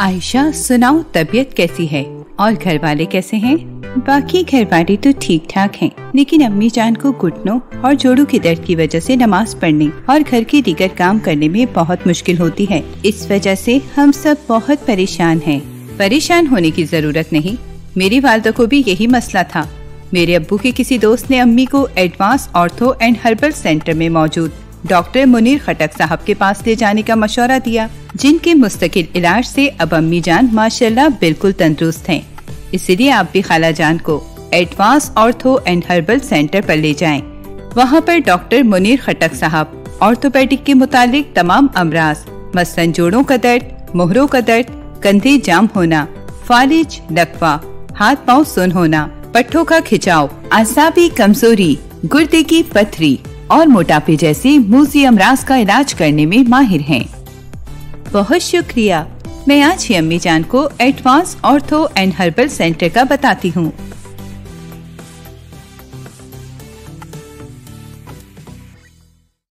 आयशा सुनाओ तबीयत कैसी है? और घर वाले कैसे हैं? बाकी घर वाले तो ठीक ठाक हैं, लेकिन अम्मी जान को घुटनों और जोड़ों की दर्द की वजह से नमाज़ पढ़ने और घर के दीगर काम करने में बहुत मुश्किल होती है। इस वजह से हम सब बहुत परेशान हैं। परेशान होने की ज़रूरत नहीं। मेरी वालदा को भी यही मसला था। मेरे अब्बू के किसी दोस्त ने अम्मी को advance ortho and herbal centre में मौजूद डॉक्टर मुनीर खटक साहब के पास ले जाने का मशवरा दिया, जिनके मुस्तकिल इलाज से अब अम्मी जान माशाल्लाह बिल्कुल तंदुरुस्त हैं। इसीलिए आप भी खाला जान को advance ortho and herbal centre पर ले जाएँ। वहाँ पर डॉक्टर मुनीर खटक साहब, ऑर्थोपेडिक के मुतालिक तमाम अमराज, मसलन जोड़ों का दर्द, मोहरों का दर्द, कंधे जाम होना फालिज लकवा हाथ पाँव सुन होना पट्टों का खिंचाव, आसाबी कमज़ोरी, गुर्दे की पथरी और मोटापे जैसे मूसी अमराज का इलाज करने में माहिर हैं। बहुत शुक्रिया मैं आज ही अम्मी जान को advance ortho and herbal centre का बताती हूँ